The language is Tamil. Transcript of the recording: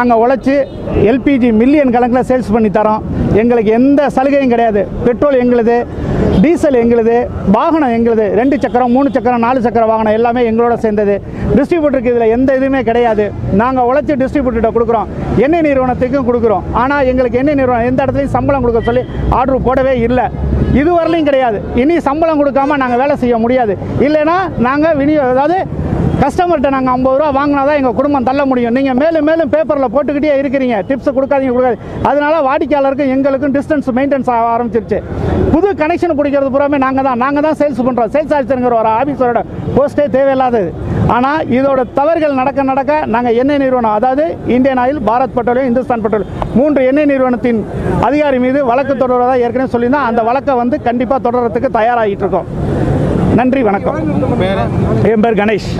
நாங்கள் உழைச்சி எல்பிஜி மில்லியன் கணக்கில் சேல்ஸ் பண்ணி தரோம். எங்களுக்கு எந்த சலுகையும் கிடையாது. பெட்ரோல் எங்களுது டீசல் எங்களுது வாகனம் எங்களுது. ரெண்டு சக்கரம் மூணு சக்கரம் நாலு சக்கர வாகனம் எல்லாமே எங்களோட சேர்ந்தது. டிஸ்ட்ரிபியூட்டருக்கு இதில் எந்த இதுவுமே கிடையாது. நாங்கள் உழைச்சி டிஸ்ட்ரிபியூட்டர்கிட்ட கொடுக்குறோம். எண்ணெய் நிறுவனத்துக்கும் கொடுக்குறோம். ஆனால் எங்களுக்கு எண்ணெய் நிறுவனம் எந்த இடத்துலையும் சம்பளம் கொடுக்க சொல்லி ஆர்டர் போடவே இல்லை. இதுவரையிலையும் கிடையாது. இனி சம்பளம் கொடுக்காம நாங்கள் வேலை செய்ய முடியாது. இல்லைன்னா நாங்கள் விநியோ அதாவது கஸ்டமர்கிட்ட நாங்கள் ஐம்பது ரூபா வாங்கினா தான் எங்கள் குடும்பம் தள்ள முடியும். நீங்கள் மேலும் மேலும் பேப்பரில் போட்டுக்கிட்டே இருக்கிறீங்க. டிப்ஸ் கொடுக்காதீங்க கொடுக்காது அதனால வாடிக்கையாளருக்கும் எங்களுக்கும் டிஸ்டன்ஸ் மெயின்டென்ஸ் ஆக ஆரம்பிச்சிருச்சு. புது கனெக்ஷன் பிடிக்கிறது பூராமே நாங்கள் தான். நாங்கள் தான் சேல்ஸ் பண்ணுறோம் சேல்ஸ் ஆஃபீஸருங்கிற ஒரு ஆஃபீஸரோட போஸ்ட்டே தேவையில்லாதது. ஆனால் இதோட தவறுகள் நடக்க நடக்க நாங்கள் எண்ணெய் நிறுவனம் அதாவது Indian oil Bharat petroleum Hindustan petrol மூன்று எண்ணெய் நிறுவனத்தின் அதிகாரி மீது வழக்கு தொடர்வதாக ஏற்கனவே சொல்லியிருந்தோம் அந்த வழக்கை வந்து கண்டிப்பாக தொடர்றதுக்கு தயாராகிட்டு இருக்கோம். நன்றி வணக்கம். என் பேர் கணேஷ்.